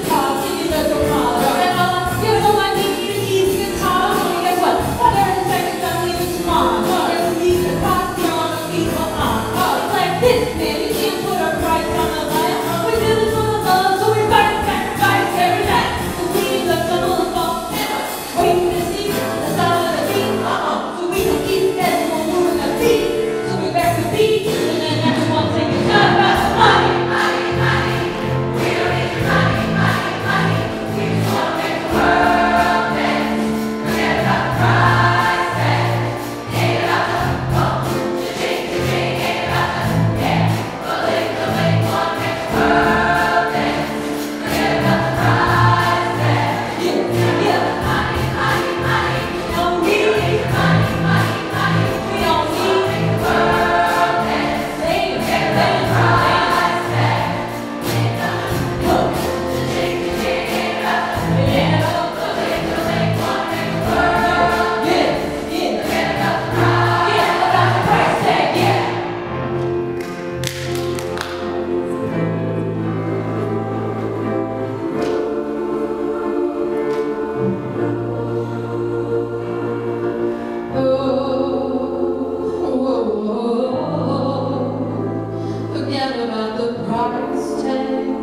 Bye. the price tag.